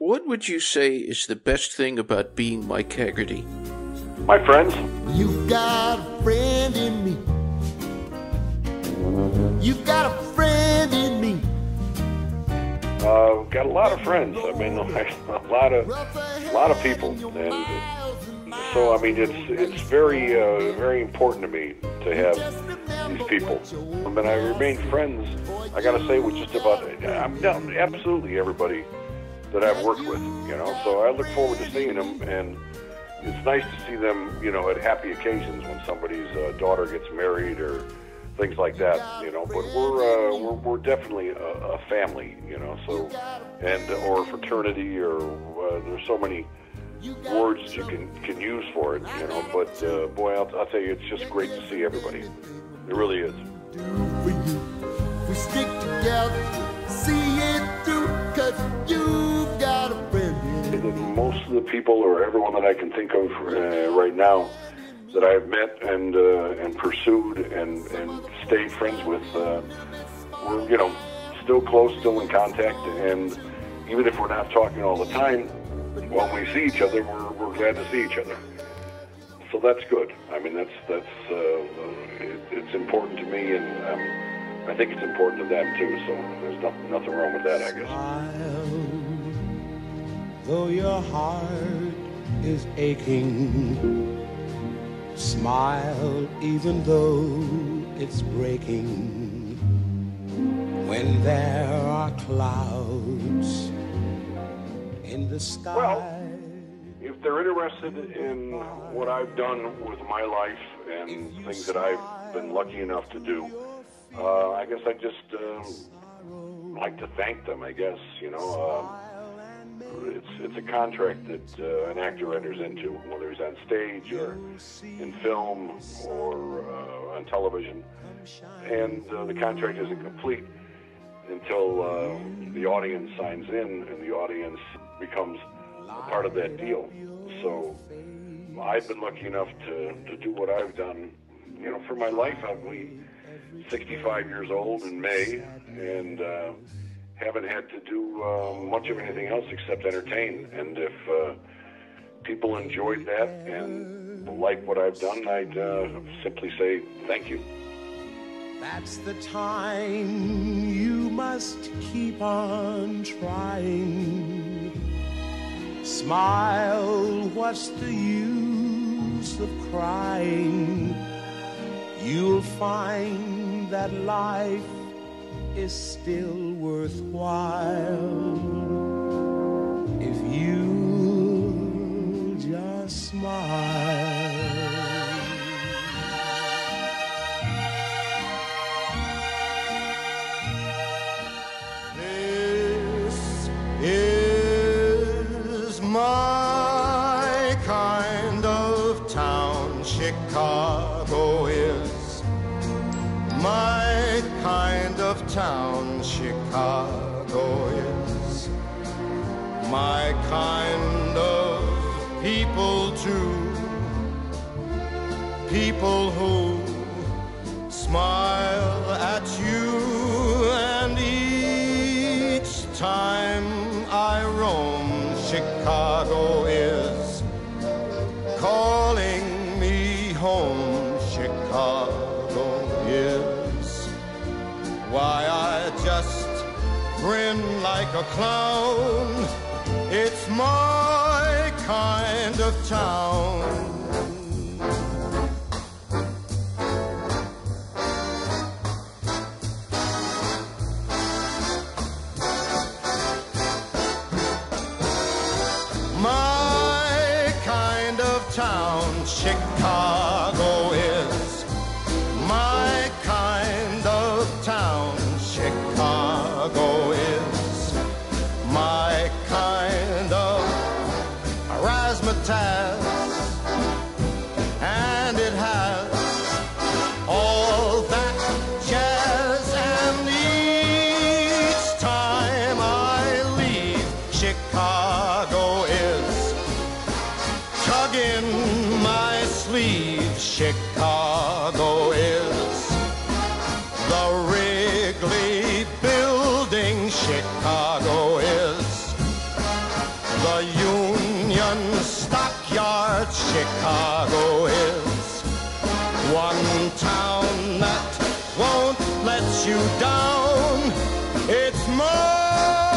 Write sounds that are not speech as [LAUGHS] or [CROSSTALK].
What would you say is the best thing about being Mike Hagerty? My friends. You've got a friend in me. You got a friend in me. Uh, got a lot of friends. I mean, like, [LAUGHS] a lot of, a lot of people, and so I mean, it's it's very uh, very important to me to have these people. I mean, I remain friends. I got to say with just about I'm down absolutely everybody that I've worked with. You know, so I look forward to seeing them, and it's nice to see them. You know, at happy occasions when somebody's uh, daughter gets married or things like that, you know. But we're uh, we're, we're definitely a, a family, you know. So, and or fraternity, or uh, there's so many words you can can use for it, you know. But uh, boy, I'll, I'll tell you, it's just great to see everybody. It really is. We stick together, see it through, cause you've of the people, or everyone that I can think of uh, right now, that I've met and uh, and pursued and and stayed friends with, uh, we're you know still close, still in contact, and even if we're not talking all the time, when we see each other, we're we're glad to see each other. So that's good. I mean, that's that's uh, it, it's important to me, and um, I think it's important to them too. So there's nothing nothing wrong with that, I guess. Though your heart is aching. Smile, even though it's breaking. When there are clouds in the sky. Well, if they're interested in what I've done with my life and things that I've been lucky enough to do, uh, I guess I just uh, like to thank them. I guess you know, uh, it's it's a contract that uh, an actor enters into, whether he's on stage or in film or uh, on television, and uh, the contract isn't complete until uh, the audience signs in and the audience becomes part of that deal. So I've been lucky enough to, to do what I've done. You know, for my life, be 65 years old in May, and uh, haven't had to do uh, much of anything else except entertain. And if uh, people enjoyed that and like what I've done, I'd uh, simply say thank you. That's the time you must keep on trying. Smile, what's the use of crying? You'll find that life is still worthwhile if you just smile. Kind of town. Chicago is my kind of people too. People who smile at you and each time I roam Chicago is grin like a clown. It's my kind of town. My kind of town, Chicago Chicago is the Wrigley Building. Chicago is the Union Stockyard. Chicago is one town that won't let you down. It's more.